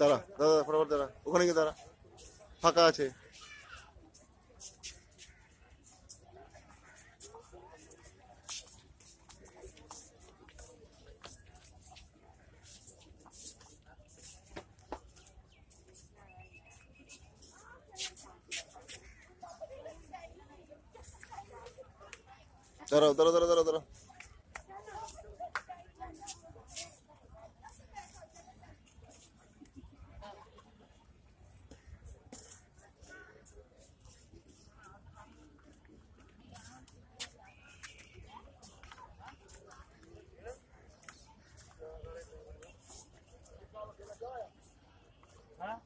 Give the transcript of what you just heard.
দাঁড়া দাদা ফটাফট দাঁড়া। ওখানে গিয়ে দাঁড়া। ফাঁকা আছে। ধরো ধরো ধরো ধরো ধরো Huh?